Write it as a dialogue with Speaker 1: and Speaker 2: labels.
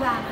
Speaker 1: Và.